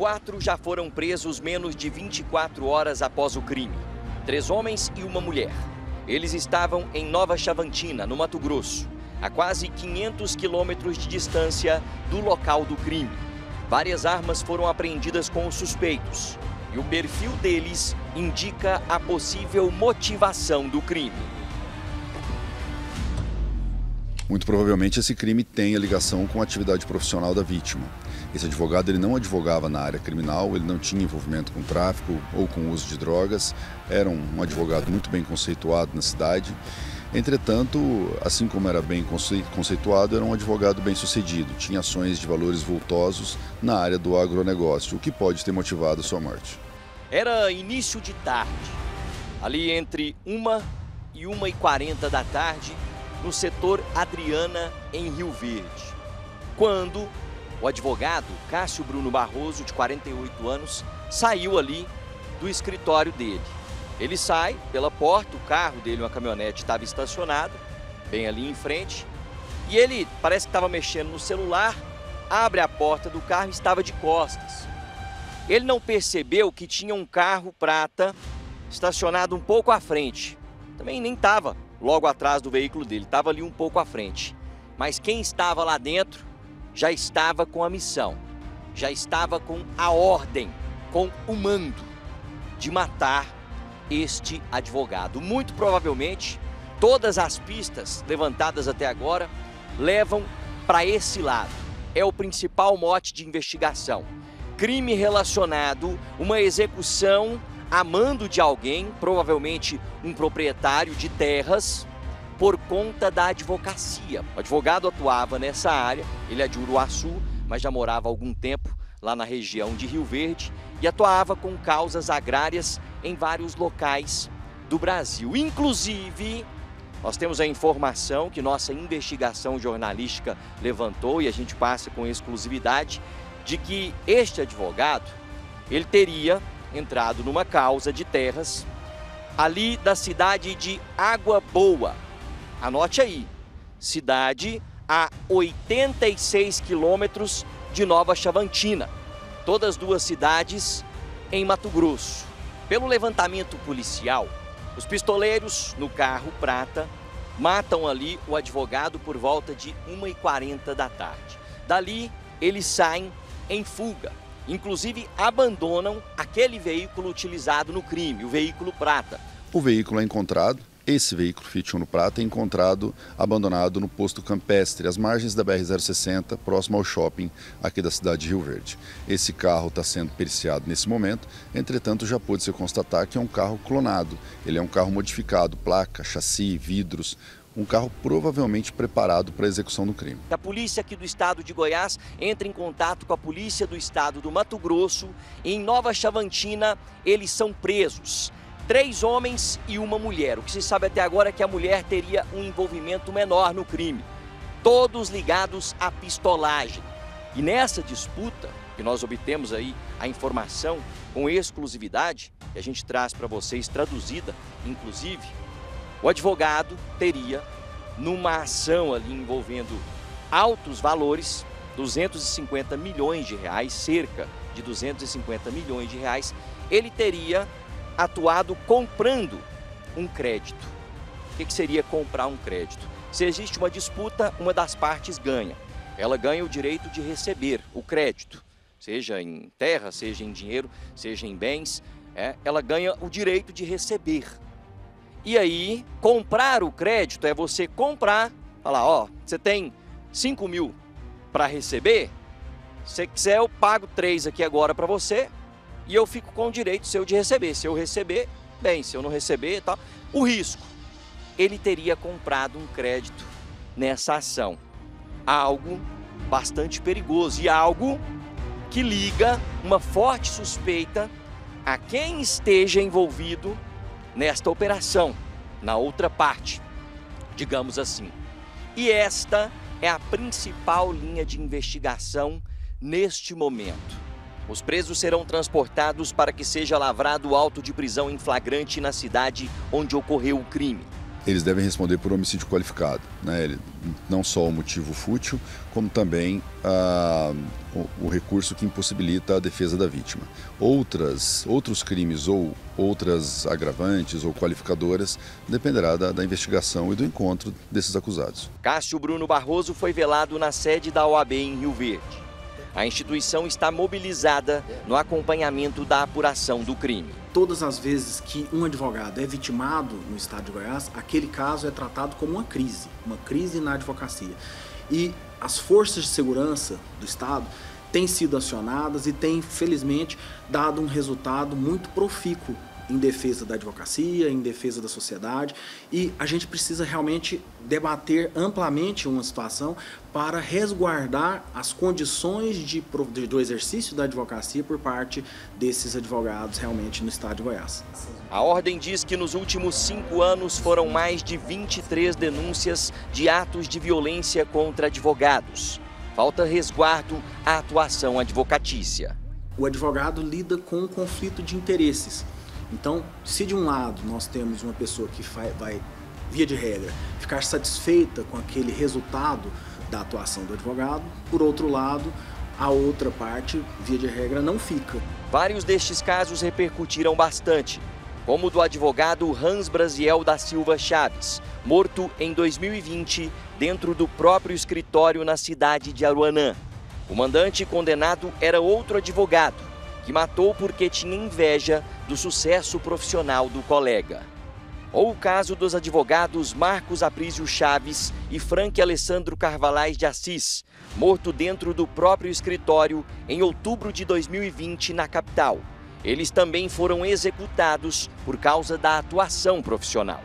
quatro já foram presos menos de 24 horas após o crime. Três homens e uma mulher. Eles estavam em Nova Chavantina, no Mato Grosso, a quase 500 quilômetros de distância do local do crime. Várias armas foram apreendidas com os suspeitos e o perfil deles indica a possível motivação do crime. Muito provavelmente esse crime tenha ligação com a atividade profissional da vítima. Esse advogado ele não advogava na área criminal, ele não tinha envolvimento com tráfico ou com uso de drogas, era um advogado muito bem conceituado na cidade. Entretanto, assim como era bem conceituado, era um advogado bem sucedido, tinha ações de valores vultosos na área do agronegócio, o que pode ter motivado a sua morte. Era início de tarde, ali entre 1 e 1 e 40 da tarde, no setor Adriana, em Rio Verde. Quando o advogado Cássio Bruno Barroso, de 48 anos, saiu ali do escritório dele. Ele sai pela porta, o carro dele, uma caminhonete, estava estacionado, bem ali em frente, e ele parece que estava mexendo no celular, abre a porta do carro e estava de costas. Ele não percebeu que tinha um carro prata estacionado um pouco à frente. Também nem estava logo atrás do veículo dele, estava ali um pouco à frente. Mas quem estava lá dentro já estava com a missão, já estava com a ordem, com o mando de matar este advogado. Muito provavelmente, todas as pistas levantadas até agora levam para esse lado. É o principal mote de investigação. Crime relacionado, uma execução a mando de alguém, provavelmente um proprietário de terras, por conta da advocacia. O advogado atuava nessa área, ele é de Uruaçu, mas já morava há algum tempo lá na região de Rio Verde e atuava com causas agrárias em vários locais do Brasil. Inclusive, nós temos a informação que nossa investigação jornalística levantou e a gente passa com exclusividade de que este advogado, ele teria entrado numa causa de terras ali da cidade de Água Boa, Anote aí, cidade a 86 quilômetros de Nova Chavantina. Todas duas cidades em Mato Grosso. Pelo levantamento policial, os pistoleiros no carro prata matam ali o advogado por volta de 1h40 da tarde. Dali, eles saem em fuga. Inclusive, abandonam aquele veículo utilizado no crime, o veículo prata. O veículo é encontrado esse veículo Fiat Uno Prata é encontrado abandonado no posto campestre, às margens da BR-060, próximo ao shopping aqui da cidade de Rio Verde. Esse carro está sendo periciado nesse momento, entretanto já pôde se constatar que é um carro clonado. Ele é um carro modificado, placa, chassi, vidros, um carro provavelmente preparado para a execução do crime. A polícia aqui do estado de Goiás entra em contato com a polícia do estado do Mato Grosso. Em Nova Chavantina, eles são presos três homens e uma mulher. O que se sabe até agora é que a mulher teria um envolvimento menor no crime, todos ligados à pistolagem. E nessa disputa, que nós obtemos aí a informação com exclusividade, que a gente traz para vocês traduzida, inclusive, o advogado teria, numa ação ali envolvendo altos valores, 250 milhões de reais, cerca de 250 milhões de reais, ele teria atuado comprando um crédito. O que, seria comprar um crédito? Se existe uma disputa, uma das partes ganha. Ela ganha o direito de receber o crédito, seja em terra, seja em dinheiro, seja em bens. É, ela ganha o direito de receber. E aí, comprar o crédito é você comprar, falar, ó, você tem 5 mil para receber, se quiser eu pago 3 aqui agora para você, e eu fico com o direito seu de receber. Se eu receber, bem, se eu não receber, tal. O risco, ele teria comprado um crédito nessa ação. Algo bastante perigoso e algo que liga uma forte suspeita a quem esteja envolvido nesta operação, na outra parte, digamos assim. E esta é a principal linha de investigação neste momento. Os presos serão transportados para que seja lavrado o auto de prisão em flagrante na cidade onde ocorreu o crime. eles devem responder por homicídio qualificado. Né? Não só o motivo fútil, como também ah, o, o, recurso que impossibilita a defesa da vítima. Outras, outros crimes ou outras agravantes ou qualificadoras dependerá da, da investigação e do encontro desses acusados. Cássio Bruno Barroso foi velado na sede da OAB em Rio Verde. A instituição está mobilizada no acompanhamento da apuração do crime. Todas as vezes que um advogado é vitimado no estado de Goiás, aquele caso é tratado como uma crise, uma crise na advocacia. E as forças de segurança do estado têm sido acionadas e têm, felizmente, dado um resultado muito profícuo em defesa da advocacia, em defesa da sociedade, e a gente precisa realmente debater amplamente uma situação para resguardar as condições de, do exercício da advocacia por parte desses advogados realmente no estado de Goiás. A ordem diz que nos últimos cinco anos foram mais de 23 denúncias de atos de violência contra advogados. Falta resguardo à atuação advocatícia. O advogado lida com um conflito de interesses. Então, se de um lado nós temos uma pessoa que vai, via de regra, ficar satisfeita com aquele resultado da atuação do advogado, por outro lado, a outra parte, via de regra, não fica. Vários destes casos repercutiram bastante, como o do advogado Hans Brasiel da Silva Chaves, morto em 2020 dentro do próprio escritório na cidade de Aruanã. O mandante condenado era outro advogado, que matou porque tinha inveja do sucesso profissional do colega. Ou o caso dos advogados Marcos Aprísio Chaves e Frank Alessandro Carvalhais de Assis, morto dentro do próprio escritório em outubro de 2020 na capital. Eles também foram executados por causa da atuação profissional.